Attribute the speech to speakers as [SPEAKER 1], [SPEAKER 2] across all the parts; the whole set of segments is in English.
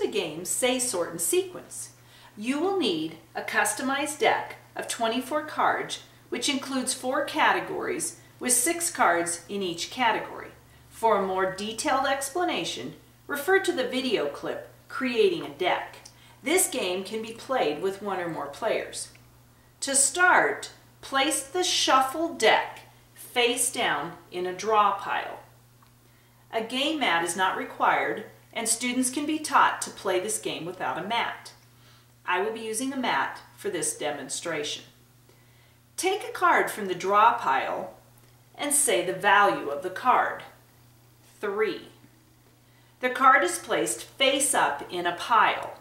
[SPEAKER 1] The game Say, Sort, and Sequence. You will need a customized deck of 24 cards, which includes four categories with six cards in each category. For a more detailed explanation, refer to the video clip, Creating a Deck. This game can be played with one or more players. To start, place the shuffle deck face down in a draw pile. A game mat is not required and students can be taught to play this game without a mat. I will be using a mat for this demonstration. Take a card from the draw pile and say the value of the card. 3. The card is placed face up in a pile.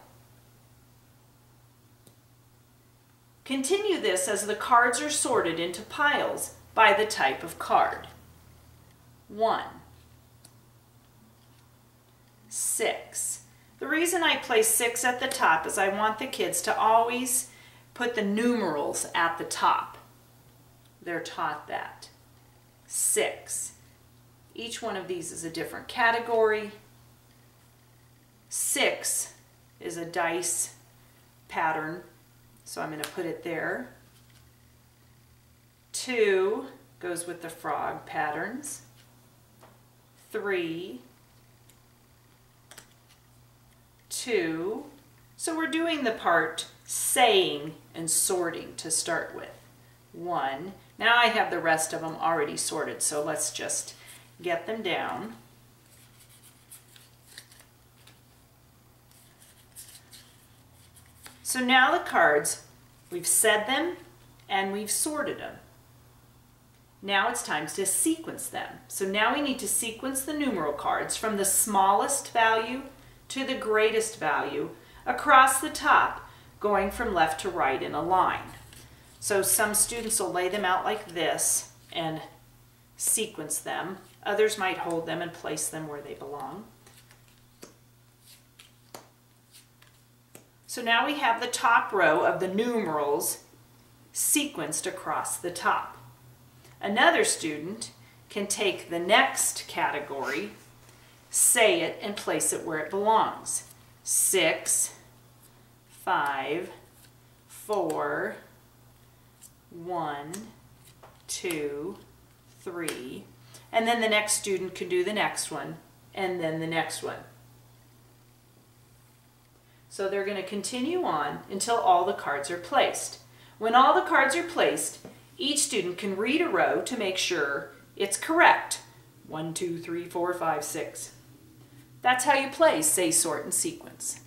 [SPEAKER 1] Continue this as the cards are sorted into piles by the type of card. 1. 6. The reason I place 6 at the top is I want the kids to always put the numerals at the top. They're taught that. 6. Each one of these is a different category. 6 is a dice pattern, so I'm going to put it there. 2 goes with the frog patterns. 3 2. So we're doing the part saying and sorting to start with. 1. Now I have the rest of them already sorted, so let's just get them down. So now the cards, we've said them and we've sorted them. Now it's time to sequence them. So now we need to sequence the numeral cards from the smallest value to the greatest value across the top, going from left to right in a line. So some students will lay them out like this and sequence them. Others might hold them and place them where they belong. So now we have the top row of the numerals sequenced across the top. Another student can take the next category say it, and place it where it belongs. Six, five, four, one, two, three, and then the next student can do the next one, and then the next one. So they're going to continue on until all the cards are placed. When all the cards are placed, each student can read a row to make sure it's correct. One, two, three, four, five, six. That's how you play Say, Sort, and Sequence.